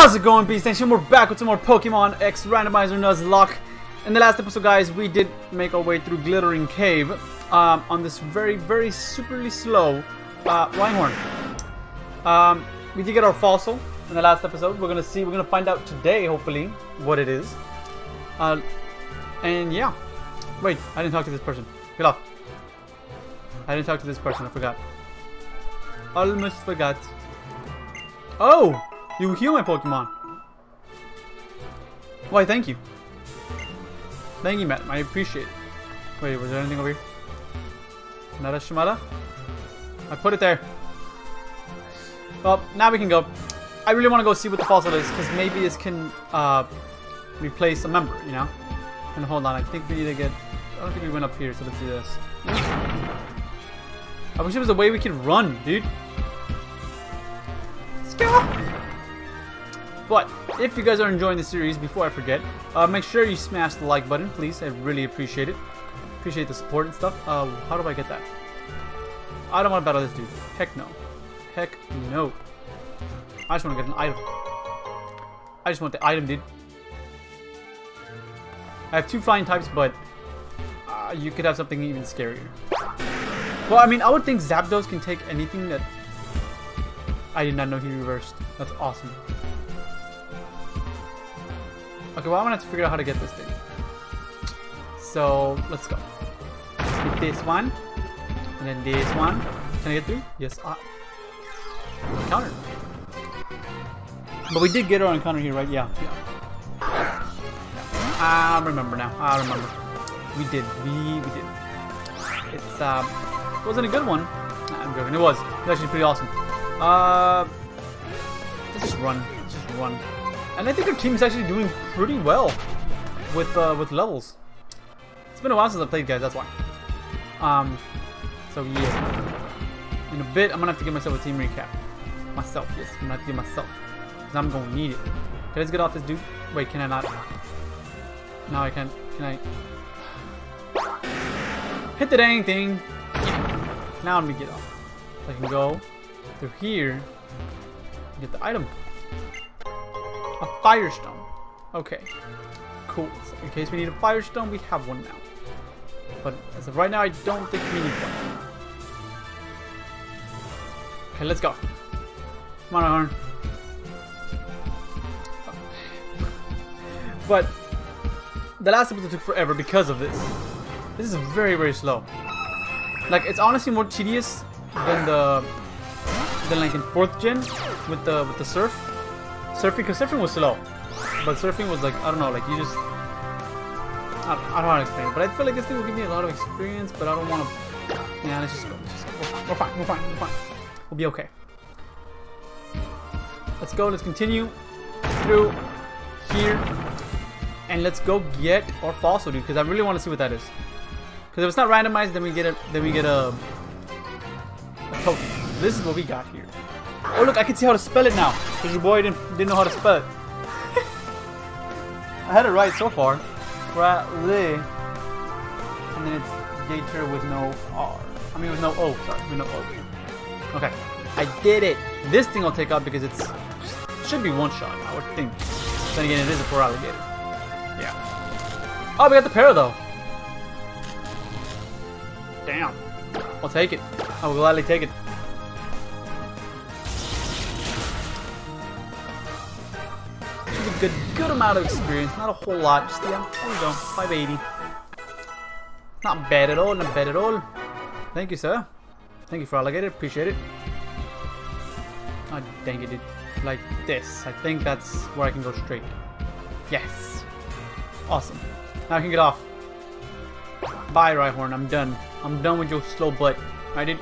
How's it going, Beast Nation? We're back with some more Pokemon X Randomizer Nuzlocke. In the last episode, guys, we did make our way through Glittering Cave um, on this very, very superly slow uh. Um, we did get our fossil in the last episode. We're gonna see, we're gonna find out today, hopefully, what it is. Uh, and yeah. Wait, I didn't talk to this person. Get off. I didn't talk to this person, I forgot. Almost forgot. Oh! You heal my Pokemon. Why, thank you. Thank you, Matt. I appreciate it. Wait, was there anything over here? Another Shimada? I put it there. Well, now we can go. I really want to go see what the fossil is, because maybe this can uh, replace a member, you know? And hold on, I think we need to get... I don't think we went up here, so let's do this. I wish there was a way we could run, dude. Let's go! But if you guys are enjoying the series, before I forget, uh, make sure you smash the like button, please. I really appreciate it. Appreciate the support and stuff. Uh, how do I get that? I don't want to battle this dude. Heck no. Heck no. I just want to get an item. I just want the item, dude. I have two flying types, but uh, you could have something even scarier. Well, I mean, I would think Zapdos can take anything that I did not know he reversed. That's awesome. Okay, well I'm gonna have to figure out how to get this thing. So let's go. Let's this one. And then this one. Can I get through? Yes. Ah. Counter. But we did get our encounter here, right? Yeah. yeah. I remember now. I remember. We did. We we did. It's um it wasn't a good one. I'm joking. It was. It was actually pretty awesome. Uh let's just run. Let's just run. And I think our team is actually doing pretty well with uh, with levels. It's been a while since I played, guys. That's why. Um, so yeah. In a bit, I'm gonna have to give myself a team recap. Myself, yes. I'm gonna have to give myself. Because I'm gonna need it. Can I just get off this dude? Wait, can I not? No, I can't. Can I? Hit the dang thing. Now I'm gonna get off. So I can go through here. Get the item. A Firestone. Okay. Cool. So in case we need a Firestone, we have one now. But as of right now, I don't think we need one. Okay, let's go. Come on, Arn. But the last episode took forever because of this. This is very, very slow. Like, it's honestly more tedious than the than like in fourth gen with the with the surf surfing because surfing was slow. But surfing was like I don't know like you just I don't, I don't know how to explain it but I feel like this thing will give me a lot of experience but I don't want to yeah let's just go, let's just go. We're, fine, we're fine we're fine we'll be okay. Let's go let's continue through here and let's go get our fossil dude because I really want to see what that is. Because if it's not randomized then we get a then we get a, a token. This is what we got here Oh look, I can see how to spell it now. Because your boy didn't, didn't know how to spell it. I had it right so far. Bradley. And then it's Gator with no R. I mean with no O, sorry, with no O. Okay. I did it. This thing I'll take out because it's should be one shot, I would think. Then again it is a Feraligatr. Yeah. Oh we got the pair though. Damn. I'll take it. I will gladly take it. Good good amount of experience. Not a whole lot. Just yeah, there you go. 580. Not bad at all, not bad at all. Thank you, sir. Thank you Feraligatr, appreciate it. Oh dang it, dude. Like this. I think that's where I can go straight. Yes. Awesome. Now I can get off. Bye, Rhyhorn. I'm done. I'm done with your slow butt. I did.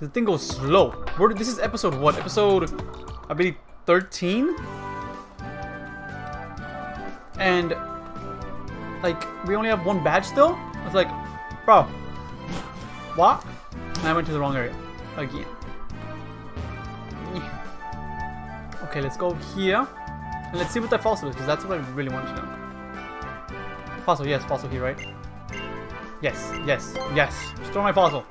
The thing goes slow. Where, did, this is episode what? Episode, I believe, 13? And, like, we only have one badge still? I was like, bro, what? And I went to the wrong area. Again. Okay, let's go here. And let's see what that fossil is, because that's what I really want to know. Fossil, yes, fossil here, right? Yes, yes, yes. Restore my fossil.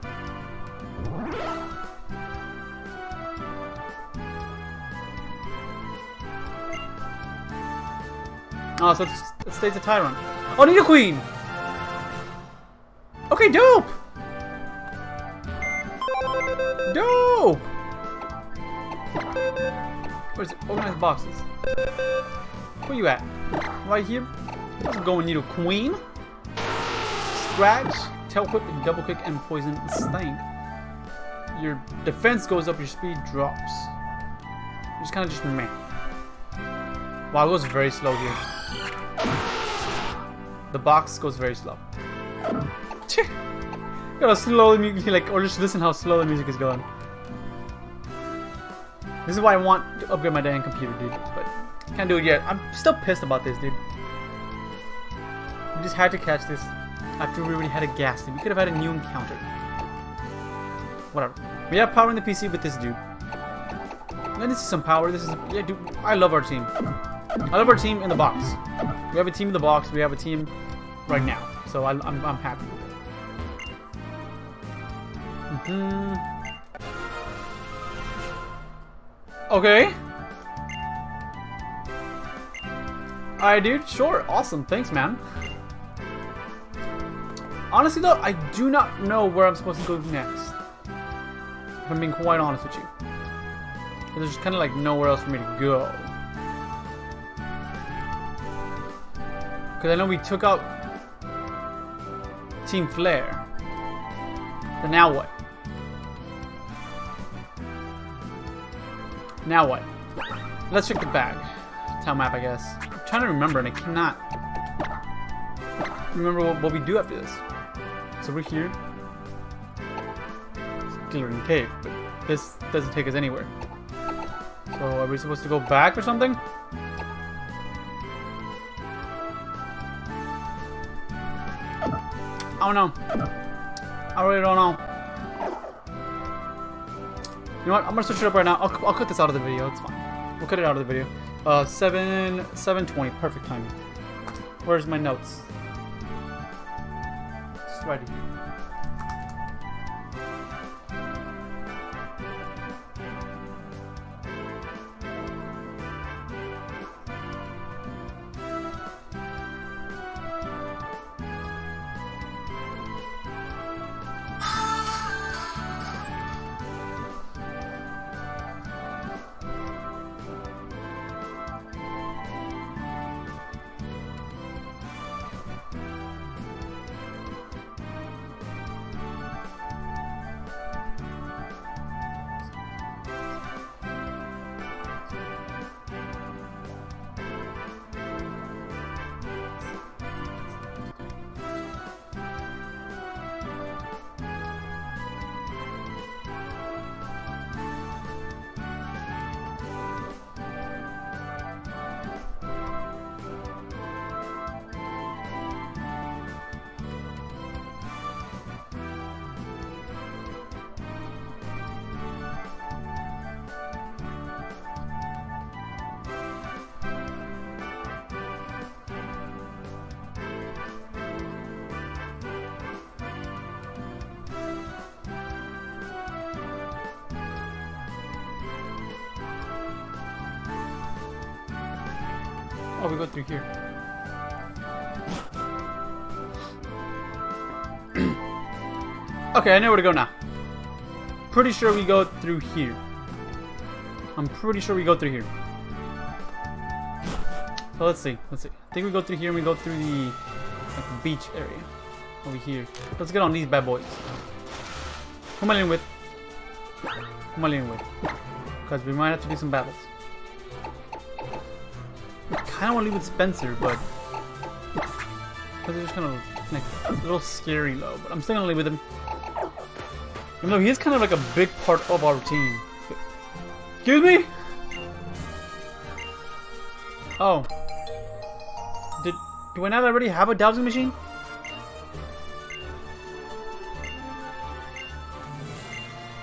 Oh, so it stays a Tyrunt. Oh, Nidoqueen! Okay, dope! Dope! Where's it? Organized boxes. Where you at? Right here? It going, Nidoqueen? Scratch, tail whip, double kick, and poison sting. Your defense goes up, your speed drops. It's kind of just meh. Wow, it goes very slow here. The box goes very slow. Gotta slowly music like, or just listen how slow the music is going. This is why I want to upgrade my damn computer, dude. But can't do it yet. I'm still pissed about this, dude. We just had to catch this after we already had a gas. We could have had a new encounter. Whatever. We have power in the PC with this dude. And this is some power. This is yeah, dude. I love our team. I love our team in the box. We have a team in the box. We have a team right now. So I, I'm I'm happy. Mm -hmm. Okay. Alright, dude. Sure. Awesome. Thanks, man. Honestly, though, I do not know where I'm supposed to go next. If I'm being quite honest with you. There's just kind of like nowhere else for me to go. Because I know we took out Team Flare. But now what? Now what? Let's check the bag. Town map, I guess. I'm trying to remember, and I cannot remember what, what we do after this. So we're here. Glittering Cave, but this doesn't take us anywhere. So are we supposed to go back or something? Don't know. I really don't know. You know what? I'm gonna switch it up right now. I'll, I'll cut this out of the video. It's fine. We'll cut it out of the video. Uh, 7, 720. Perfect timing. Where's my notes? Sweaty. Oh, we go through here. okay, I know where to go now. Pretty sure we go through here. I'm pretty sure we go through here. So let's see. Let's see. I think we go through here and we go through the, like, the beach area. Over here. Let's get on these bad boys. Who am I leaning with? Who am I leaning with? Because we might have to do some battles kind of want to leave with Spencer, but it's just kind of like a little scary though. But I'm still gonna leave with him, even though he's kind of like a big part of our team. Excuse me. Oh, did do I not already have a dowsing machine?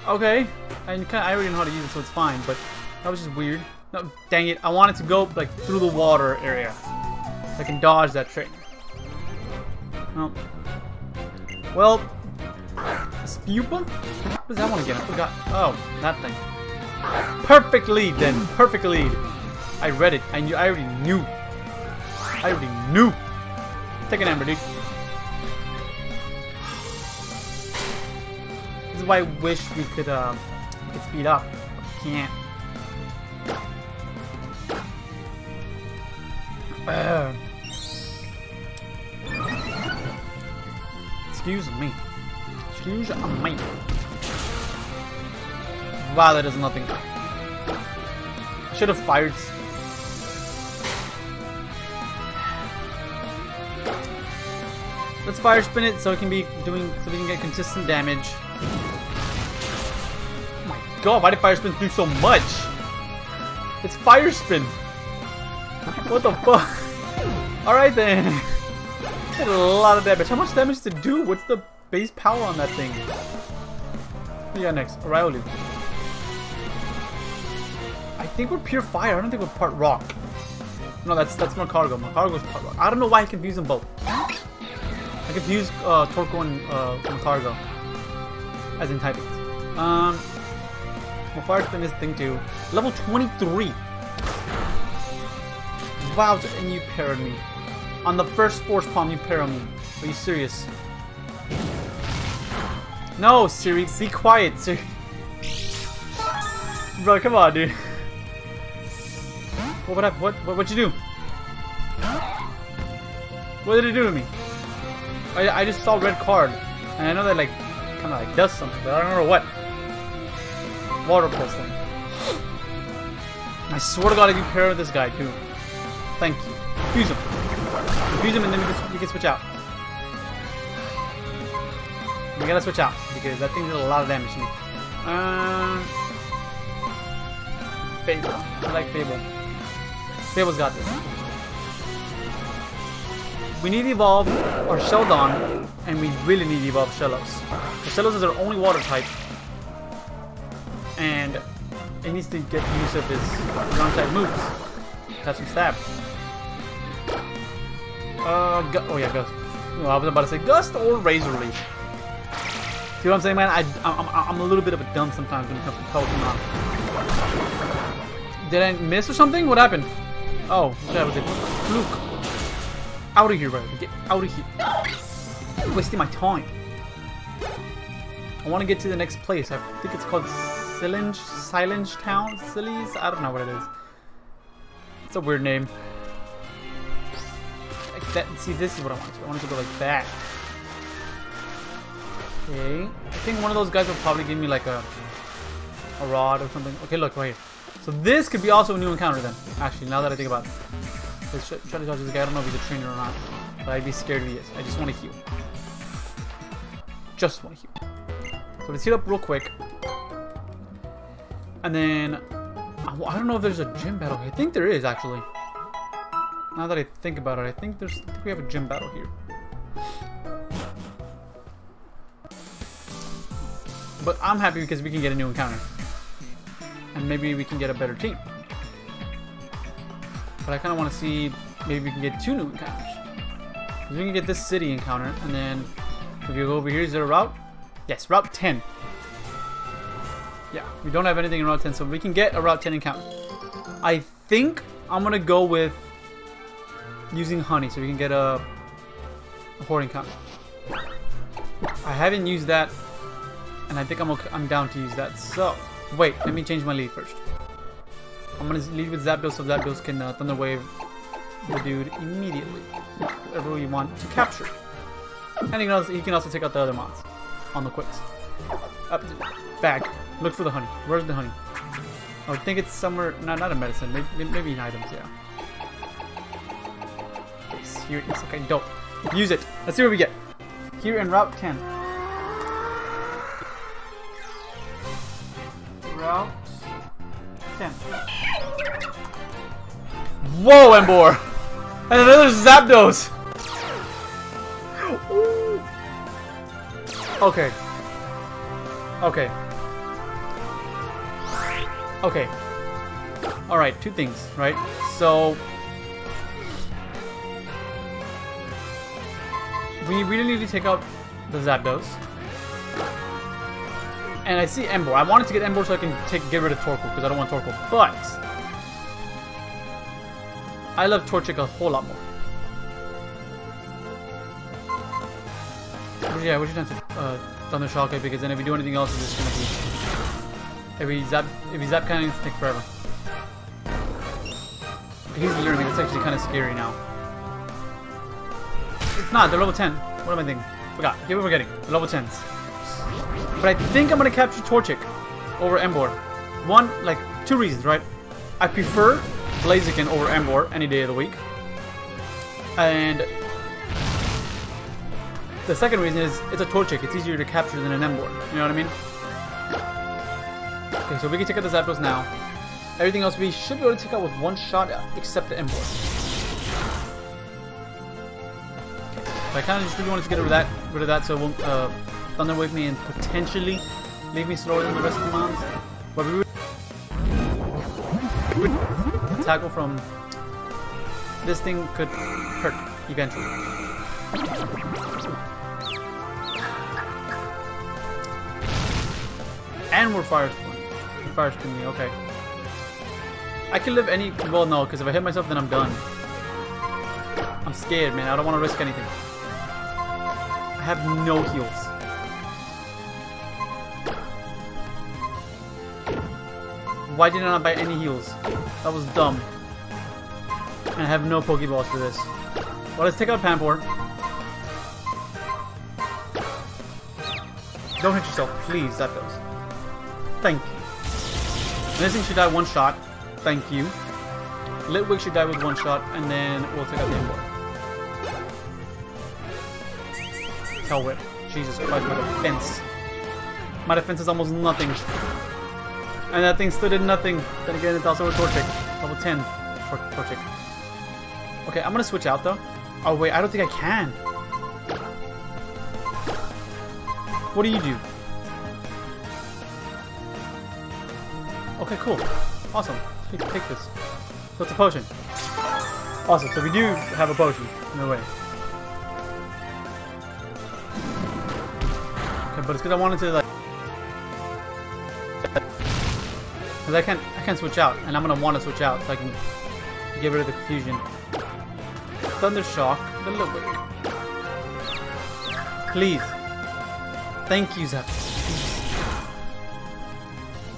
Okay, I kind of, I already know how to use it, so it's fine. But that was just weird. No, dang it. I wanted to go, like, through the water area. So I can dodge that train. Well. Well. Spewpa? What does that one again? I forgot. Oh, that thing. Perfect lead, then. Perfect lead. I read it. I knew. I already knew. I already knew. Take an Ember, dude. This is why I wish we could, uh, could speed up. Can't. Excuse me. Excuse me. Wow, that is nothing. Should have fired. Let's fire spin it so it can be doing so we can get consistent damage. Oh my god, why did fire spin do so much? It's fire spin. What the fuck? Alright then. Did a lot of damage. How much damage to do? What's the base power on that thing? Got next? Riolu. I think we're pure fire. I don't think we're part rock. No, that's that's Magcargo. Magcargo's part rock. I don't know why I confuse them both. I confuse uh, Torkoal and uh, Magcargo as in typings. Um, fire spin this thing too. Level 23. Wow, and you parried me. On the first force palm, you parried me. Are you serious? No, Siri, be quiet, Siri. Bro, come on, dude. What what what what what'd you do? What did it do to me? I I just saw red card, and I know that like kind of like does something, but I don't know what. Water pulse thing. I swear to God, if you pair with this guy too. Thank you. Fuse him. Fuse him, and then we can, we can switch out. We gotta switch out because that thing did a lot of damage to me. Um, Fable. I like Fable. Fable's got this. We need to evolve our Sheldon, and we really need to evolve Shellos. Shellos is our only water type, and it needs to get use of his ground type moves. Have some stab. Uh, oh yeah, Gust. Well, I was about to say Gust or Razor Leaf. See what I'm saying, man? I, I'm, I'm a little bit of a dumb sometimes when it comes to Pokemon. Did I miss or something? What happened? Oh, that was it. Fluke. Out of here, bro. Get out of here. You're wasting my time. I want to get to the next place. I think it's called Silinge, Silinge Town? Sillies? I don't know what it is. It's a weird name. That. See, this is what I want to do. I want to go like that. Okay. I think one of those guys will probably give me like a a rod or something. Okay, look right here. So this could be also a new encounter then. Actually, now that I think about it. Let's try to dodge this guy. I don't know if he's a trainer or not. But I'd be scared if he is. I just want to heal. Just want to heal. So let's heal up real quick. And then... I don't know if there's a gym battle. I think there is, actually. Now that I think about it, I think there's... I think we have a gym battle here. But I'm happy because we can get a new encounter. And maybe we can get a better team. But I kind of want to see maybe we can get two new encounters. We can get this city encounter, and then if you go over here, is there a route? Yes, Route 10. Yeah, we don't have anything in Route 10, so we can get a Route 10 encounter. I think I'm going to go with using honey, so we can get a, a horde encounter. I haven't used that and I think I'm okay, I'm down to use that. So, wait, let me change my lead first. I'm gonna lead with Zapdos so Zapdos can uh, Thunder Wave the dude immediately. Whatever we want to capture. And he can also, he can also take out the other mods on the quicks. Up, back. Look for the honey. Where's the honey? I think it's somewhere. Not not a medicine. Maybe, maybe in items. Yeah. Here it is. Okay, dope. Use it. Let's see what we get. Here in Route 10. Route 10. Whoa, Emboar! And another Zapdos! Ooh. Okay. Okay. Okay. Alright, two things, right? So... we really need to take out the Zapdos. And I see Emboar. I wanted to get Emboar so I can take get rid of Torkoal, because I don't want Torkoal. But... I love Torchic a whole lot more. Yeah, we should have to uh, Thunder Shock it, because then if we do anything else, it's just gonna be... If we zap, if we zap cannon, it's gonna take forever. He's learning, it's actually kind of scary now. It's not. They're level 10. What am I thinking? Forgot. Keep forgetting. we're getting. level 10s. But I think I'm gonna capture Torchic over Emboar. One, like, two reasons, right? I prefer Blaziken over Emboar any day of the week. And the second reason is it's a Torchic. It's easier to capture than an Emboar. You know what I mean? Okay, so we can take out the Zapdos now. Everything else we should be able to take out with one shot, except the Emboar. So I kind of just really wanted to get rid of that, rid of that, so it won't uh, Thunder Wave me and potentially leave me slower than the rest of the mons. But we would tackle from this thing could hurt eventually. And we're fire spin. Fire me, okay. I can live any well no, because if I hit myself then I'm done. I'm scared, man. I don't want to risk anything. I have no heals. Why did I not buy any heals? That was dumb. And I have no Pokeballs for this. Well, let's take out Panpour. Don't hit yourself, please, that does. Thank you. This thing should die one shot. Thank you. Litwick should die with one shot, and then we'll take out the Tail Whip. Jesus Christ, my defense. My defense is almost nothing. And that thing still did nothing. Then again, it's also a Torchic. Level 10 for Torchic. Okay, I'm gonna switch out though. Oh wait, I don't think I can. What do you do? Okay, cool. Awesome. Take, take this. So it's a potion. Awesome, so we do have a potion. No way. But it's because I wanted to like Because I can't I can't switch out, and I'm gonna want to switch out so I can get rid of the confusion. Thunder Shock, the. Please. Thank you, Zap.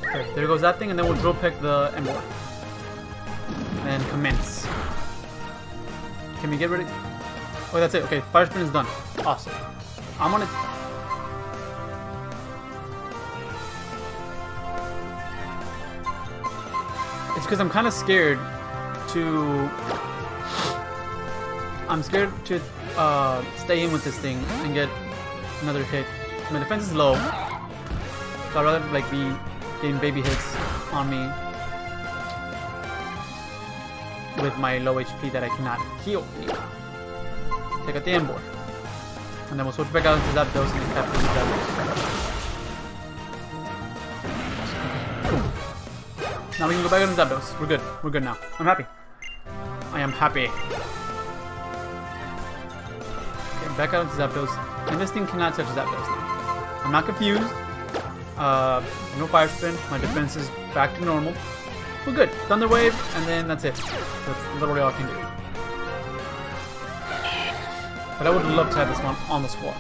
Okay, there goes that thing, and then we'll drill peck the Emboar. And commence. Can we get rid of... Oh, that's it. Okay, Fire Spin is done. Awesome. I'm gonna... It's because I'm kind of scared to... I'm scared to uh, stay in with this thing and get another hit. My defense is low. So I'd rather like be getting baby hits on me with my low HP that I cannot heal. Take out the Emboar. And then we'll switch back out into Zapdos and capture the Zapdos. Now we can go back into Zapdos. We're good. We're good now. I'm happy. I am happy. Okay, back out into Zapdos. And this thing cannot touch Zapdos now. I'm not confused. Uh, no fire spin. My defense is back to normal. We're good. Thunder Wave, and then that's it. That's literally all I can do. But I would love to have this one on the squad.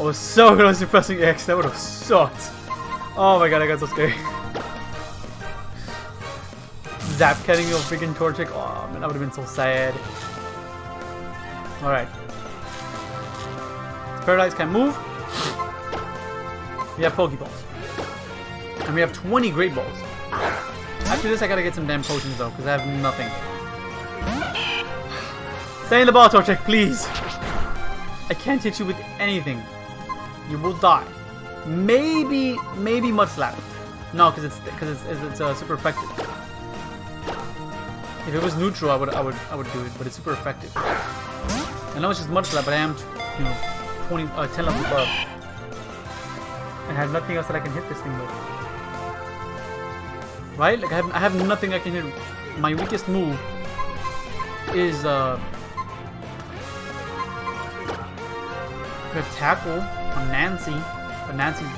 I was so close to pressing X. That would have sucked. Oh my god, I got so scared. Zap cutting your freaking Torchic. Oh man, that would have been so sad. Alright. Paradise can move. We have Pokeballs. And we have 20 Great Balls. After this, I gotta get some damn potions though, because I have nothing. Stay in the ball, Torchic, please. I can't hit you with anything. You will die. Maybe, maybe Mud Slap. No, because it's because it's it's, it's uh, super effective. If it was neutral, I would I would I would do it, but it's super effective. And I know it's just Slap, but I am you know 20 uh, 10 levels above, and I have nothing else that I can hit this thing with. Right? Like I have I have nothing I can hit. My weakest move is uh. Have tackle on Nancy. But Nancy's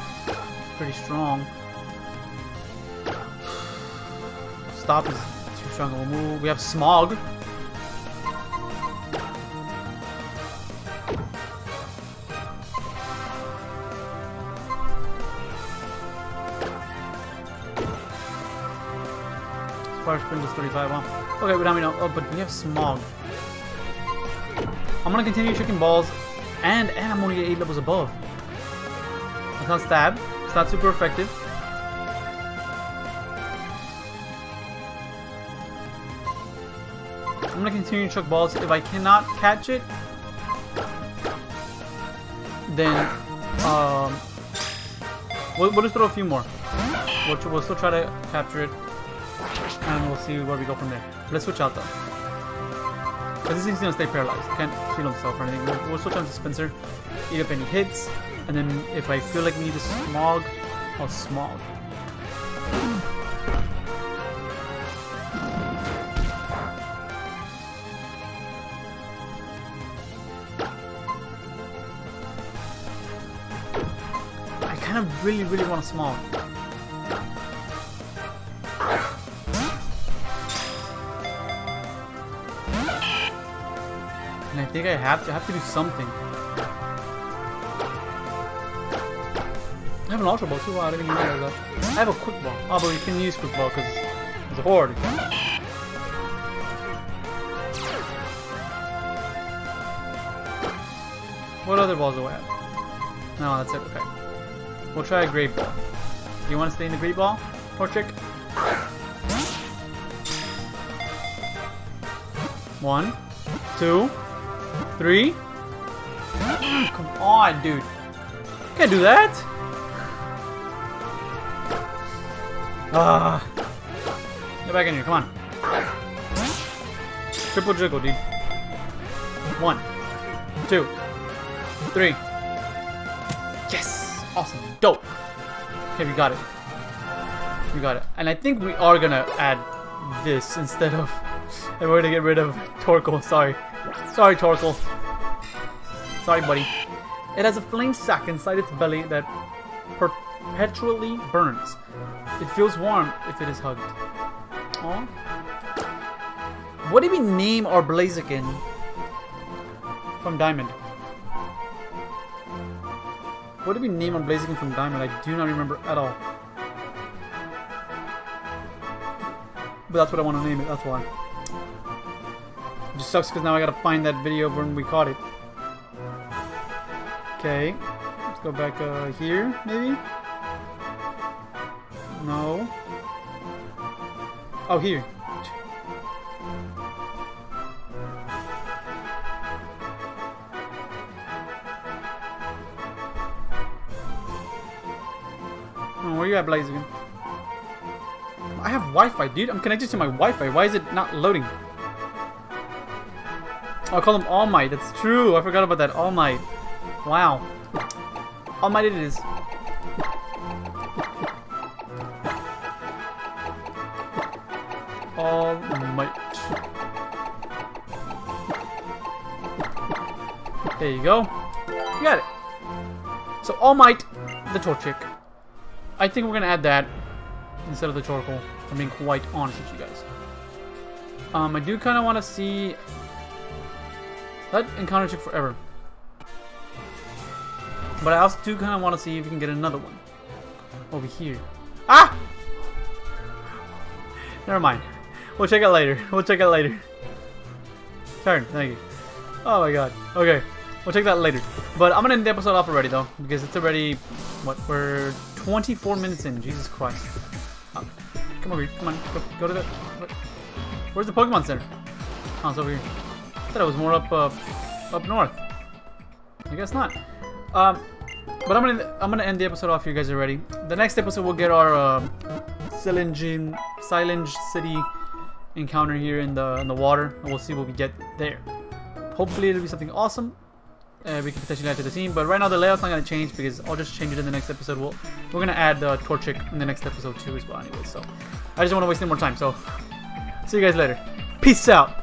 pretty strong. Stop is too strong of a move. We have Smog. Fire Sprint is 35, wow. Okay, but now we know. Oh, but we have Smog. I'm gonna continue Chicken Balls and and I'm only eight levels above. I can't stab. It's not super effective. I'm gonna continue to chuck balls. If I cannot catch it, then um, we'll, we'll just throw a few more. We'll, we'll still try to capture it, and we'll see where we go from there. Let's switch out though. Because this thing's gonna stay paralyzed. Can't heal himself or anything. We'll, we'll switch on to Spencer, eat up any hits, and then if I feel like we need to smog, I'll smog. I kind of really, really want to smog. Think I have to I have to do something. I have an ultra ball too. Wow, I didn't even realize that. I have a quick ball. Oh, but we can use quick ball because it's a horde. What other balls do I have? No, that's it. Okay. We'll try a great ball. Do you want to stay in the great ball, Torchic? One, two, three. Come on, dude. Can't do that. Ah. Get back in here. Come on. Triple jiggle, dude. One, two, three. Yes. Awesome. Dope. Okay, we got it. We got it. And I think we are gonna add this instead of... And we're gonna get rid of Torkoal. Sorry. Sorry, Torkoal. Sorry, buddy. It has a flame sac inside its belly that perpetually burns. It feels warm if it is hugged. Aww. What did we name our Blaziken from Diamond? What did we name our Blaziken from Diamond? I do not remember at all. But that's what I want to name it, that's why. Sucks because now I gotta find that video when we caught it. Okay. Let's go back uh, here, maybe? No. Oh, here. Oh, where you at, Blaziken? I have Wi-Fi, dude. I'm connected to my Wi-Fi. Why is it not loading? Oh, I call him All Might. That's true. I forgot about that. All Might. Wow. All Might it is. All Might. There you go. You got it. So All Might, the Torchic. I think we're gonna add that instead of the Torkoal. I'm being quite honest with you guys. Um, I do kind of want to see that encounter took forever. But I also do kind of want to see if we can get another one over here. Ah! Never mind. We'll check it later. We'll check it later. Turn. Thank you. Oh my god. Okay. We'll check that later. But I'm gonna end the episode off already though, because it's already what we're 24 minutes in. Jesus Christ. Oh, come over here. Come on. Go, go to the. Where's the Pokemon Center? Oh, it's over here. I thought it was more up uh, up north. I guess not. Um, but I'm gonna I'm gonna end the episode off here, guys. Are ready? The next episode we'll get our uh, Silenge Silenge City encounter here in the in the water, and we'll see what we get there. Hopefully it'll be something awesome. Uh, we can potentially add to the team, but right now the layout's not gonna change because I'll just change it in the next episode. We'll we're gonna add the uh, Torchic in the next episode too as well, anyway. So I just don't want to waste any more time. So see you guys later. Peace out.